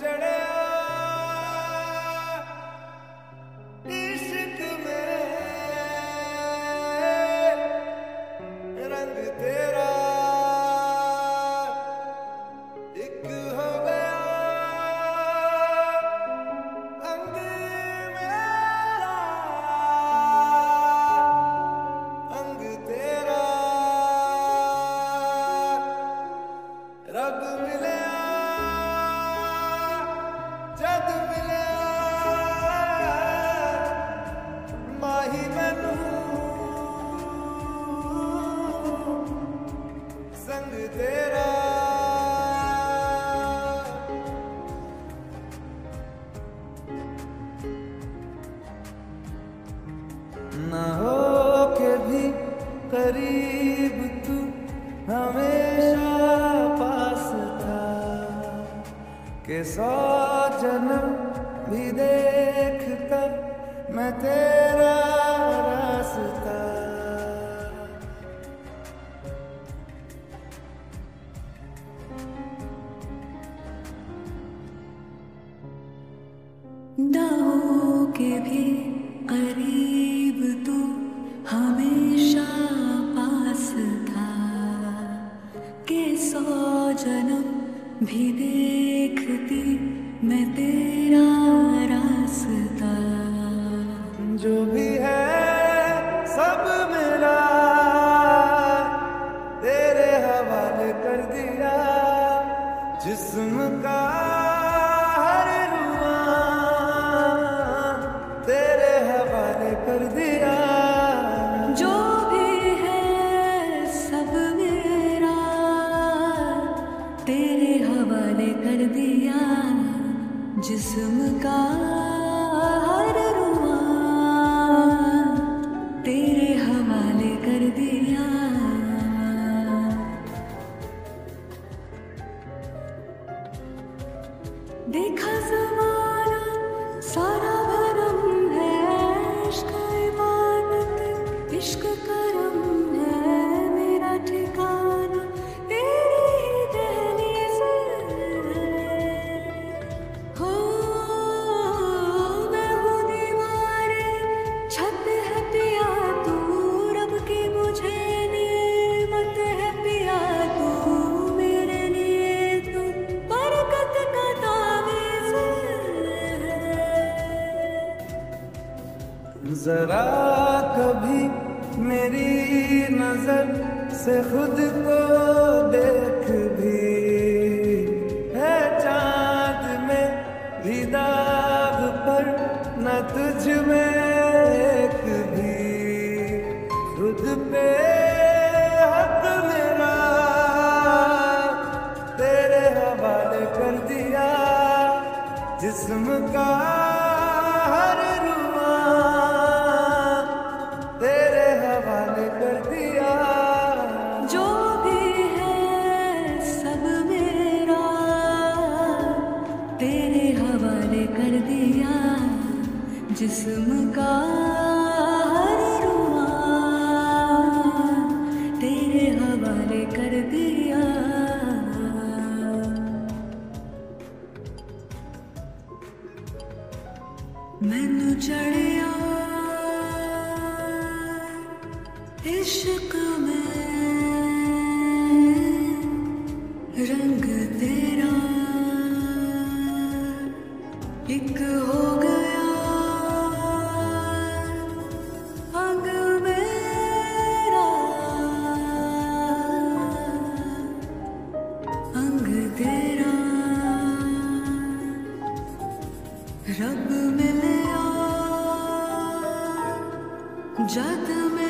चढ़िया संग तेरा। ना हो के भी करीब तू हमेशा पास था। के सौ जन्म भी देखता मैं तेरा रास्ता। भी करीब तू हमेशा पास था। के सौ जन्म भी देखती मैं तेरा रास्ता। जो भी है सब मेरा तेरे कर दिया, जिस्म का जिस्म का हर रुआ तेरे हवाले कर दिया। देखा जमाना जरा कभी मेरी नज़र से खुद को देख भी। है चाँद में दाग पर न तुझ में एक भी। खुद पे हक मेरा, तेरे हवाले कर दिया जिस्म का तेरे हवाले कर दिया जिस्म का तेरे हवाले कर दिया। मैनू चढ़िया इश्क में रंग हो गया अंग मेरा। अंग तेरा। रब मिलिया जद मिल